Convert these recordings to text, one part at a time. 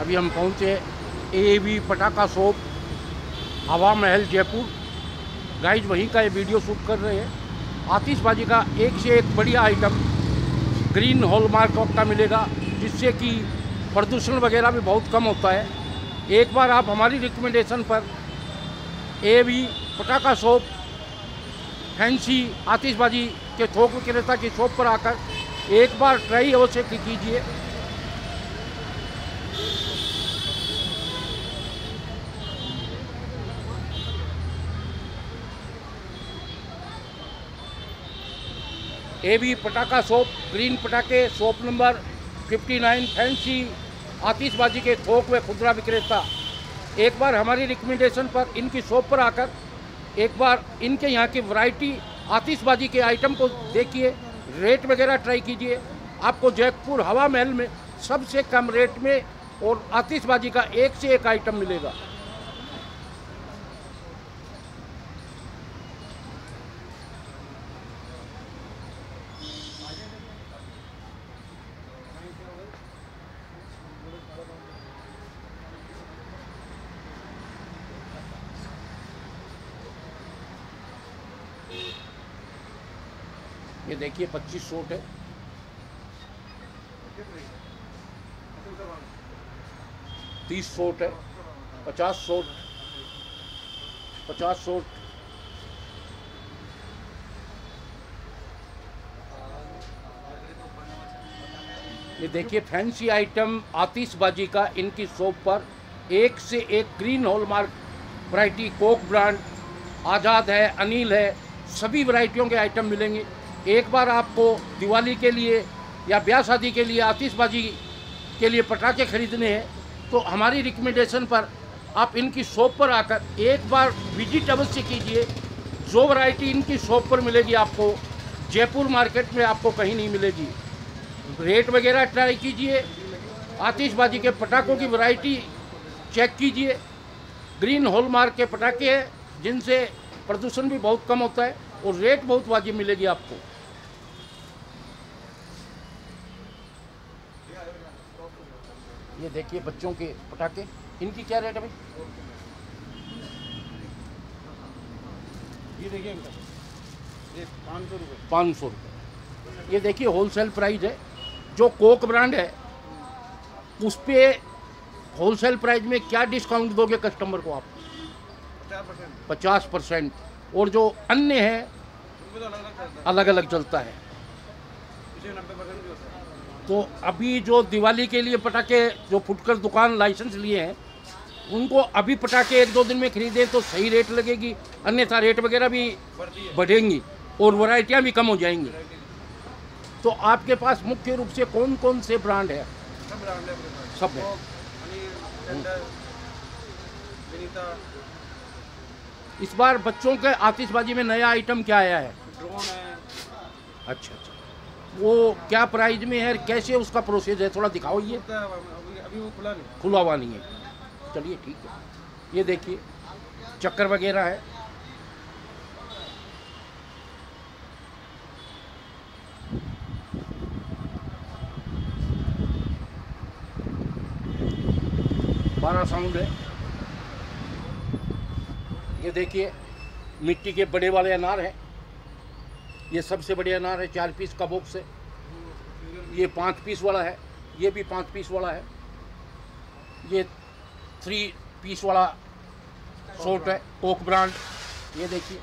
अभी हम पहुँचे ए वी पटाखा शॉप, हवा महल, जयपुर। गाइज़ वहीं का ये वीडियो शूट कर रहे हैं। आतिशबाजी का एक से एक बढ़िया आइटम ग्रीन हॉल हॉलमार्क का मिलेगा, जिससे कि प्रदूषण वगैरह भी बहुत कम होता है। एक बार आप हमारी रिकमेंडेशन पर ए वी पटाखा शॉप फैंसी आतिशबाजी के थोक विक्रेता की शॉप पर आकर एक बार ट्राई अवश्य कीजिए। ए बी पटाखा शॉप, ग्रीन पटाखे, शॉप नंबर 59 फैंसी, आतिशबाजी के थोक व खुदरा विक्रेता। एक बार हमारी रिकमेंडेशन पर इनकी शॉप पर आकर, एक बार इनके यहाँ की वैरायटी आतिशबाजी के आइटम को देखिए रेट वगैरह ट्राई कीजिए। आपको जयपुर हवा महल में सबसे कम रेट में और आतिशबाजी का एक से एक आइटम मिलेगा। ये देखिए 25 सूट है। तीस सूट है, पचास सूट पचास सूट ये देखिए, फैंसी आइटम आतिशबाजी का इनकी शॉप पर एक से एक green hallmark variety Coke brand Azad है, अनिल है, सभी वैरायटियों के आइटम मिलेंगे। एक बार आपको दिवाली के लिए या ब्याह शादी के लिए, आतिशबाजी के लिए पटाखे खरीदने हैं तो हमारी रिकमेंडेशन पर आप इनकी शॉप पर आकर एक बार विज़िट अवश्य कीजिए। जो वैरायटी इनकी शॉप पर मिलेगी आपको, जयपुर मार्केट में आपको कहीं नहीं मिलेगी। रेट वगैरह ट्राई कीजिए, आतिशबाजी के पटाखों की वैरायटी चेक कीजिए। ग्रीन हॉलमार्क के पटाखे हैं, जिनसे प्रदूषण भी बहुत कम होता है और रेट बहुत वाजिब मिलेगी आपको। ये देखिए बच्चों के पटाखे। इनकी क्या रेट है भाई? ये देखिए ये पाँच सौ रुपये पाँच सौ रुपये ये देखिए होलसेल प्राइस है। जो कोक ब्रांड है उस पर होलसेल प्राइस में क्या डिस्काउंट दोगे कस्टमर को आप? पचास परसेंट। और जो अन्य है तो अलग अलग चलता है। तो अभी जो दिवाली के लिए पटाखे जो फुटकर दुकान लाइसेंस लिए हैं उनको अभी पटाखे एक दो दिन में खरीदें तो सही रेट लगेगी अन्यथा रेट वगैरह भी बढ़ेंगी और वैरायटियाँ भी कम हो जाएँगी। तो आपके पास मुख्य रूप से कौन कौन से ब्रांड है? सब ब्रांड है। है। इस बार बच्चों के आतिशबाजी में नया आइटम क्या आया है? ड्रोन है। अच्छा अच्छा। वो क्या प्राइस में है कैसे उसका प्रोसेस है थोड़ा दिखाओ ये। अभी वो खुला नहीं। खुला हुआ नहीं है। चलिए ठीक है। ये देखिए चक्कर वगैरह है। बारह साउंड है। ये देखिए मिट्टी के बड़े वाले अनार हैं। ये सबसे बढ़िया अनार है, चार पीस का बॉक्स है। ये पाँच पीस वाला है, ये भी पाँच पीस वाला है। ये थ्री पीस वाला शॉर्ट है कोक ब्रांड ये देखिए,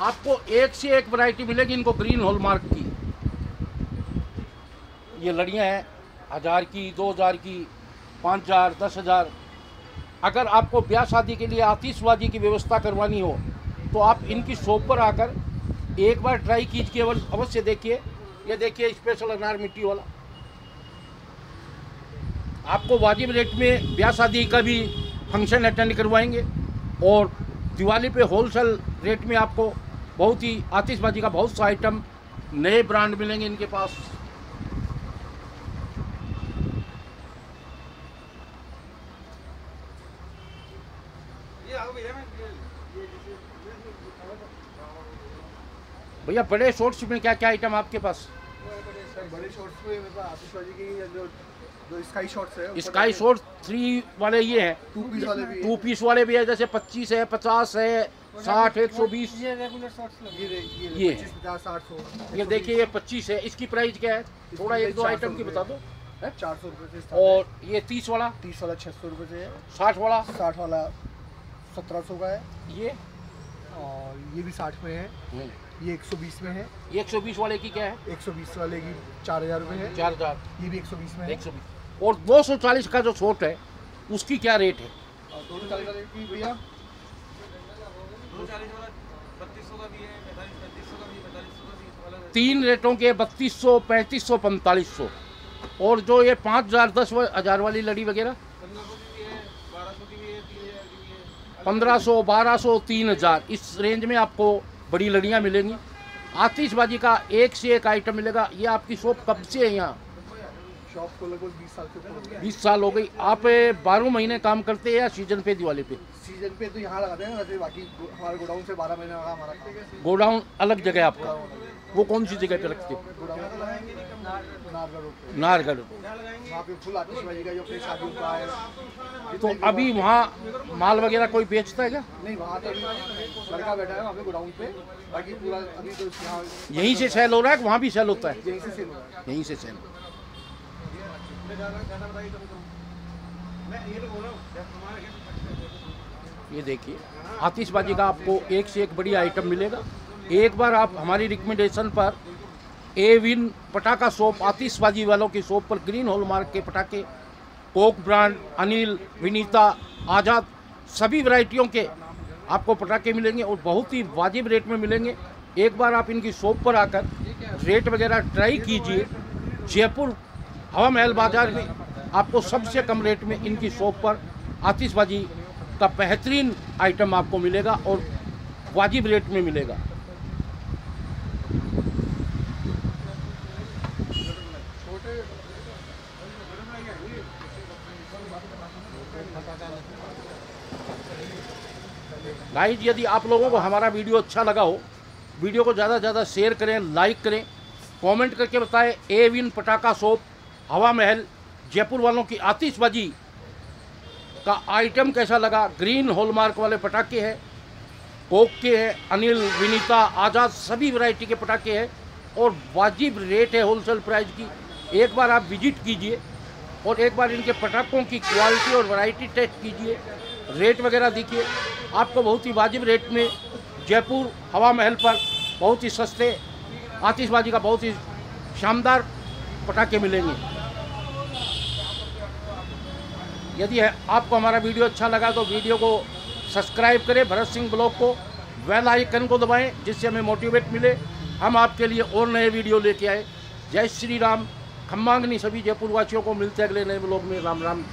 आपको एक से एक वैरायटी मिलेगी इनको ग्रीन हॉलमार्क की। ये लड़ियाँ हैं, हज़ार की, दो हज़ार की, पाँच हज़ार, दस हज़ार। अगर आपको ब्याह शादी के लिए आतिशबाजी की व्यवस्था करवानी हो तो आप इनकी शॉप पर आकर एक बार ट्राई कीजिए अवश्य अवश्य देखिए। ये देखिए स्पेशल अनार मिट्टी वाला। आपको वाजिब रेट में ब्याह शादी का भी फ़ंक्शन अटेंड करवाएँगे और दिवाली पे होलसेल रेट में आपको बहुत ही आतिशबाजी का बहुत सा आइटम नए ब्रांड मिलेंगे इनके पास ये आओ भैया मैं ये ये जैसे भैया बड़े शॉर्ट्स में क्या क्या आइटम आपके पास? बड़े शॉर्ट्स में आतिशबाजी की जो जो स्काई शॉट्स है स्काई शॉट थ्री वाले ये हैं। टू पीस वाले भी टू पीस वाले भी है जैसे पच्चीस है पचास है साठ एक सौ बीस। ये रेगुलर शॉर्ट्स ये दे- ये। देखिए ये पच्चीस है। इसकी प्राइस क्या है? थोड़ा एक दो आइटम की बता दो। चार सौ रुपये से और और ये तीस वाला? तीस वाला छः सौ रुपये से है। साठ वाला? साठ वाला सत्रह सौ का है। ये? और ये भी साठ में है। ये एक सौ बीस में है। सौ बीस वाले की क्या है? एक सौ बीस वाले की चार हज़ार रुपये है। चार हज़ार। ये भी एक सौ बीस में है। एक सौ बीस। और दो सौ चालीस का जो शॉट है उसकी क्या रेट है? चालीस वाले की भैया दो चालीस सौ का भी है पैंतालीस पैंतीस सौ का भी पैंतालीस सौ का भी अलग तीन रेटों के बत्तीस सौ पैंतीस सौ पैंतालीस सौ। और जो ये पाँच हज़ार दस हज़ार वाली लड़ी वगैरह? है है है। पंद्रह सौ बारह सौ तीन हज़ार। इस रेंज में आपको बड़ी लड़ियाँ मिलेंगी। आतिशबाजी का एक से एक आइटम मिलेगा। ये आपकी शॉप कब से है यहाँ? शॉप को लगभग बीस साल से ऊपर हो बीस साल हो गई। आप बारह महीने काम करते हैं या सीज़न पे दिवाली पे? सीज़न पे तो यहाँ लगाते हैं वैसे बाकी हमारे गोडाउन से बारह महीने वाला हमारा गोडाउन अलग जगह है आपका? वो कौन सी जगह पे रखते हो? नारगढ़ वहाँ पे फुल आतिशबाजी का जो शादियों का है। तो अभी वहाँ माल वगैरह कोई बेचता है क्या? नहीं वहाँ तो लड़का बैठा है वहाँ पे गोडाउन पे। बाकी पूरा अभी तो यहीं से सेल हो रहा है वहाँ भी सेल होता है? यहीं से सेल हो रहा है। यहीं से सेल। रहा हूँ ये देखिए, आतिशबाजी का आपको एक से एक बड़ी आइटम मिलेगा। एक बार आप हमारी रिकमेंडेशन पर ए विन पटाखा शॉप, आतिशबाजी वालों की शॉप पर ग्रीन हॉलमार्क के पटाखे कोक ब्रांड अनिल विनीता आज़ाद सभी वैरायटियों के आपको पटाखे मिलेंगे और बहुत ही वाजिब रेट में मिलेंगे। एक बार आप इनकी शॉप पर आकर रेट वगैरह ट्राई कीजिए। जयपुर हवा महल बाज़ार में आपको सबसे कम रेट में इनकी शॉप पर आतिशबाजी का बेहतरीन आइटम आपको मिलेगा और वाजिब रेट में मिलेगा। गाइज़ यदि आप लोगों को हमारा वीडियो अच्छा लगा हो, वीडियो को ज़्यादा से ज़्यादा शेयर करें लाइक करें कमेंट करके बताएँ ए विन पटाखा शॉप हवा महल जयपुर वालों की आतिशबाजी का आइटम कैसा लगा? ग्रीन हॉलमार्क वाले पटाखे हैं, कोक के हैं, अनिल, विनीता, आज़ाद, सभी वैरायटी के पटाखे हैं और वाजिब रेट है होलसेल प्राइस की। एक बार आप विज़िट कीजिए और एक बार इनके पटाखों की क्वालिटी और वैरायटी टेस्ट कीजिए। रेट वगैरह देखिए। आपको बहुत ही वाजिब रेट में जयपुर हवा महल पर बहुत ही सस्ते आतिशबाजी का बहुत ही शानदार पटाखे मिलेंगे। यदि आपको हमारा वीडियो अच्छा लगा तो वीडियो को सब्सक्राइब करें, भरत सिंह ब्लॉग को वेल आइकन को दबाएँ, जिससे हमें मोटिवेट मिले। हम आपके लिए और नए वीडियो लेके आए। जय श्री राम। खम्मांगनी सभी जयपुर वासियों को मिलते अगले नए ब्लॉग में। राम राम।